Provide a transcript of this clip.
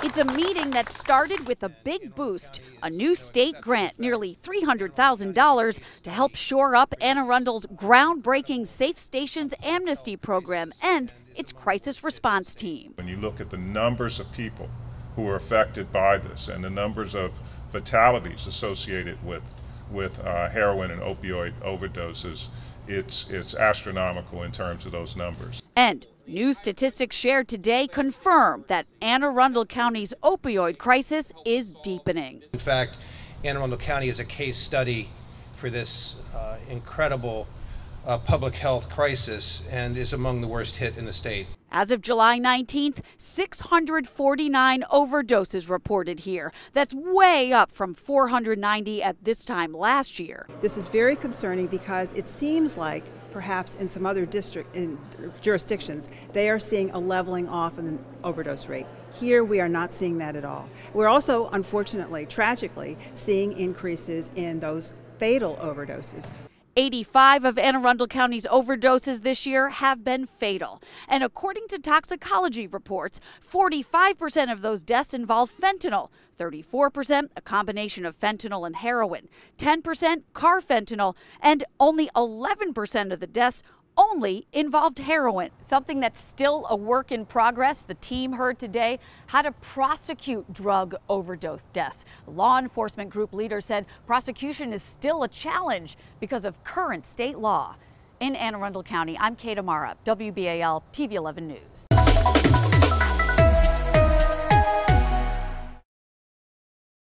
It's a meeting that started with a big boost, a new state grant, nearly $300,000 to help shore up Anne Arundel's groundbreaking Safe Stations Amnesty Program and its crisis response team. When you look at the numbers of people who are affected by this and the numbers of fatalities associated with with uh, heroin and opioid overdoses, it's it's astronomical in terms of those numbers. And new statistics shared today confirm that Anne Arundel County's opioid crisis is deepening. In fact, Anne Arundel County is a case study for this uh, incredible uh, public health crisis and is among the worst hit in the state. As of July 19th, 649 overdoses reported here. That's way up from 490 at this time last year. This is very concerning because it seems like perhaps in some other district in jurisdictions they are seeing a leveling off in the overdose rate. Here we are not seeing that at all. We're also unfortunately, tragically, seeing increases in those fatal overdoses. 85 of Anne Arundel County's overdoses this year have been fatal. And according to toxicology reports, 45% of those deaths involve fentanyl, 34% a combination of fentanyl and heroin, 10% carfentanil, and only 11% of the deaths only involved heroin. Something that's still a work in progress. The team heard today how to prosecute drug overdose deaths. Law enforcement group leader said prosecution is still a challenge because of current state law. In Anne Arundel County, I'm Kate Amara, WBAL TV 11 News.